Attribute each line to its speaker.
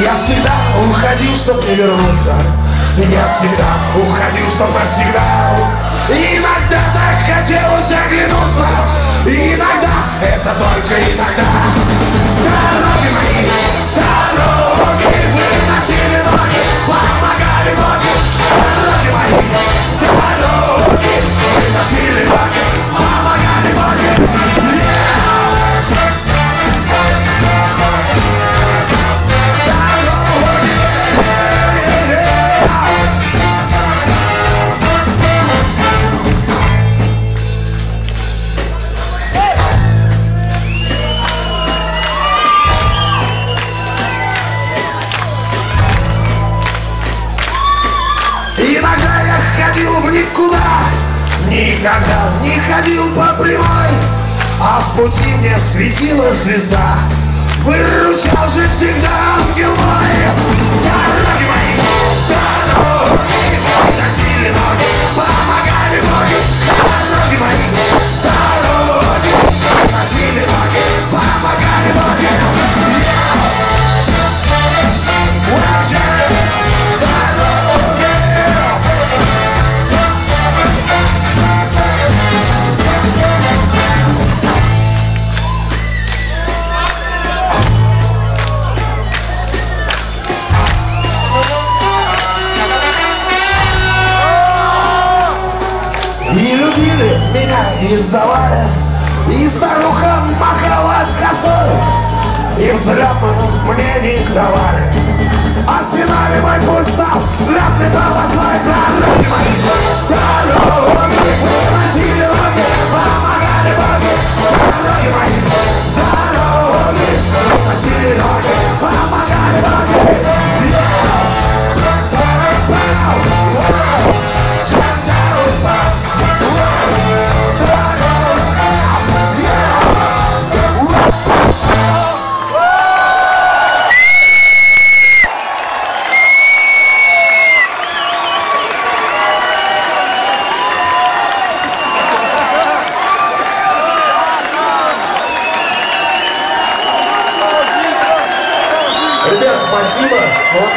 Speaker 1: Я всегда уходил, чтоб не вернуться. Я всегда уходил, чтоб навсегда. Иногда так хотелось оглянуться. Иногда, Иногда я ходил в никуда Никогда не ходил по прямой А в пути мне светила звезда. Выручал же всегда ангел мой любили меня и сдавали И старуха махала косой И взлетную мне не давали. А в финале мой путь стал взлетный Ребят, спасибо. Вот.